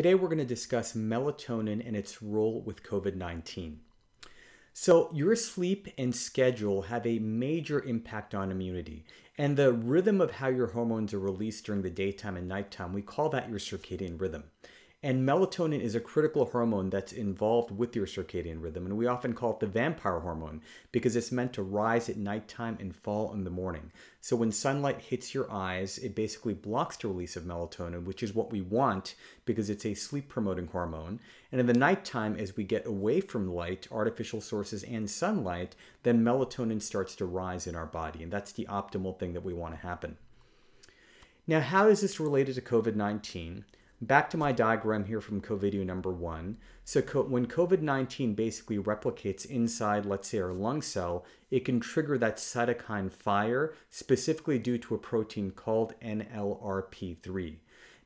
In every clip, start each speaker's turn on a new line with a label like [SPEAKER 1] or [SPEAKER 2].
[SPEAKER 1] Today we're going to discuss melatonin and its role with COVID 19. So, your sleep and schedule have a major impact on immunity. And the rhythm of how your hormones are released during the daytime and nighttime, we call that your circadian rhythm. And melatonin is a critical hormone that's involved with your circadian rhythm. And we often call it the vampire hormone because it's meant to rise at nighttime and fall in the morning. So when sunlight hits your eyes, it basically blocks the release of melatonin, which is what we want because it's a sleep promoting hormone. And in the nighttime, as we get away from light, artificial sources, and sunlight, then melatonin starts to rise in our body. And that's the optimal thing that we want to happen. Now, how is this related to COVID 19? Back to my diagram here from COVID number one. So when COVID-19 basically replicates inside, let's say, our lung cell, it can trigger that cytokine fire, specifically due to a protein called NLRP3.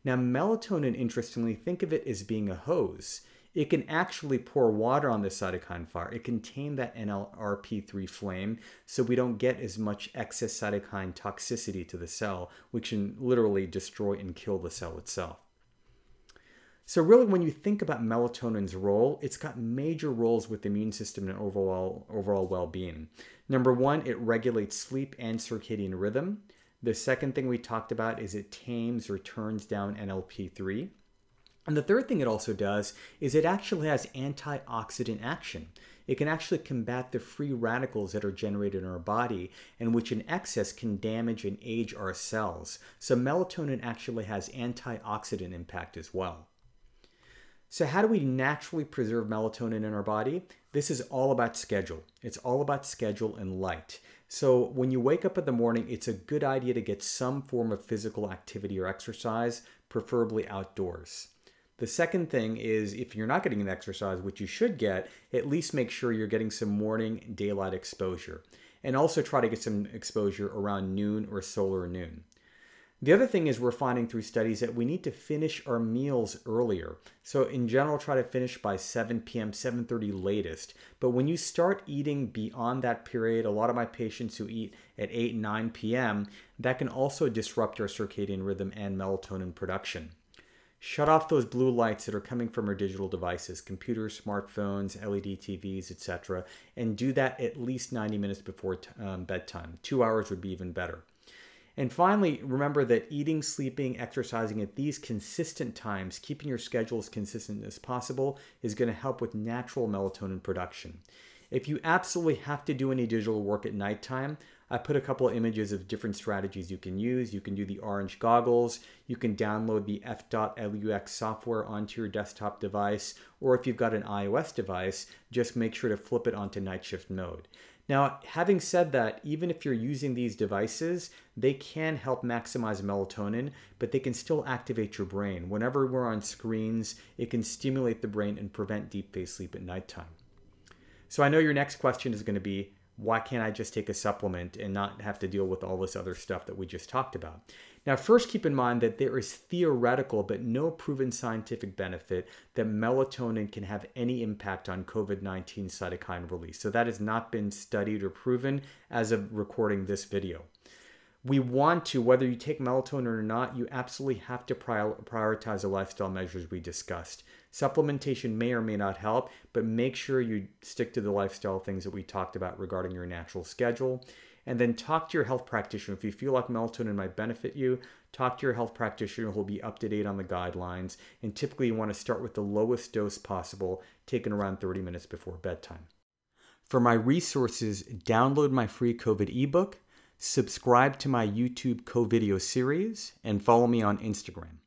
[SPEAKER 1] Now, melatonin, interestingly, think of it as being a hose. It can actually pour water on the cytokine fire. It can tame that NLRP3 flame so we don't get as much excess cytokine toxicity to the cell, which can literally destroy and kill the cell itself. So really, when you think about melatonin's role, it's got major roles with the immune system and overall, overall well-being. Number one, it regulates sleep and circadian rhythm. The second thing we talked about is it tames or turns down NLRP3. And the third thing it also does is it actually has antioxidant action. It can actually combat the free radicals that are generated in our body and which in excess can damage and age our cells. So melatonin actually has antioxidant impact as well. So, how do we naturally preserve melatonin in our body? This is all about schedule. It's all about schedule and light. So, when you wake up in the morning, it's a good idea to get some form of physical activity or exercise, preferably outdoors. The second thing is if you're not getting an exercise, which you should get, at least make sure you're getting some morning daylight exposure. And also try to get some exposure around noon or solar noon. The other thing is we're finding through studies that we need to finish our meals earlier. So in general, try to finish by 7 p.m., 7.30 latest. But when you start eating beyond that period, a lot of my patients who eat at 8, 9 p.m., that can also disrupt our circadian rhythm and melatonin production. Shut off those blue lights that are coming from our digital devices, computers, smartphones, LED TVs, etc. And do that at least 90 minutes before um, bedtime. Two hours would be even better. And finally, remember that eating, sleeping, exercising at these consistent times, keeping your schedule as consistent as possible, is going to help with natural melatonin production. If you absolutely have to do any digital work at nighttime, I put a couple of images of different strategies you can use. You can do the orange goggles, you can download the f.lux software onto your desktop device, or if you've got an iOS device, just make sure to flip it onto night shift mode. Now, having said that, even if you're using these devices, they can help maximize melatonin, but they can still activate your brain. Whenever we're on screens, it can stimulate the brain and prevent deep phase sleep at nighttime. So I know your next question is going to be, why can't I just take a supplement and not have to deal with all this other stuff that we just talked about? Now, first keep in mind that there is theoretical but no proven scientific benefit that melatonin can have any impact on COVID 19 cytokine release. So that has not been studied or proven as of recording this video. We want to, whether you take melatonin or not, you absolutely have to prioritize the lifestyle measures we discussed. Supplementation may or may not help, but make sure you stick to the lifestyle things that we talked about regarding your natural schedule. And then talk to your health practitioner. If you feel like melatonin might benefit you, talk to your health practitioner who will be up to date on the guidelines. And typically, you want to start with the lowest dose possible, taken around 30 minutes before bedtime. For my resources, download my free COVID ebook, subscribe to my YouTube Covideo series, and follow me on Instagram.